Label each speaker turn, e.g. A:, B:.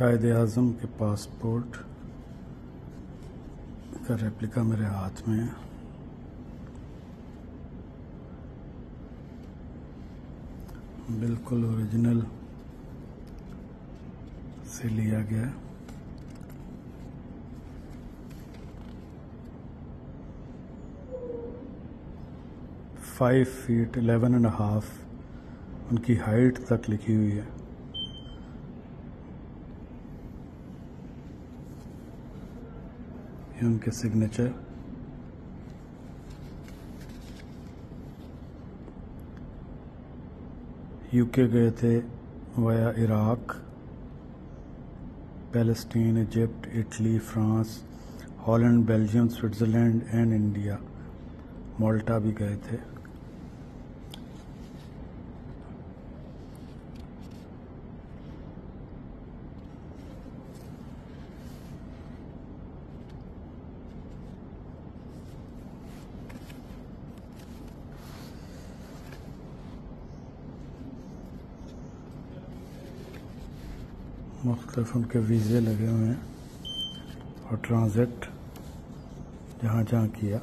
A: कायद अज़म के पासपोर्ट का रेप्लिका मेरे हाथ में है। बिल्कुल ओरिजिनल से लिया गया five feet eleven and half उनकी हाइट तक लिखी हुई है। ये उनके सिग्नेचर यूके गए थे via Iraq Palestine Egypt Italy France Holland Belgium Switzerland and India Malta भी गए थे। मुख्तफ उनके वीज़े लगे हुए हैं और ट्रांज़िट जहाँ जहाँ किया।